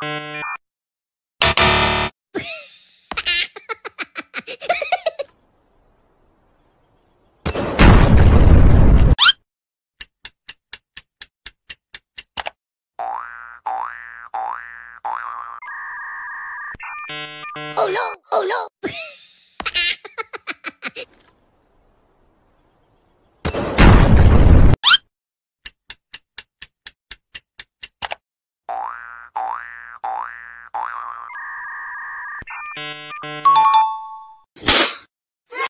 Oh no! Oh no! Thank you.